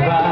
Goodbye.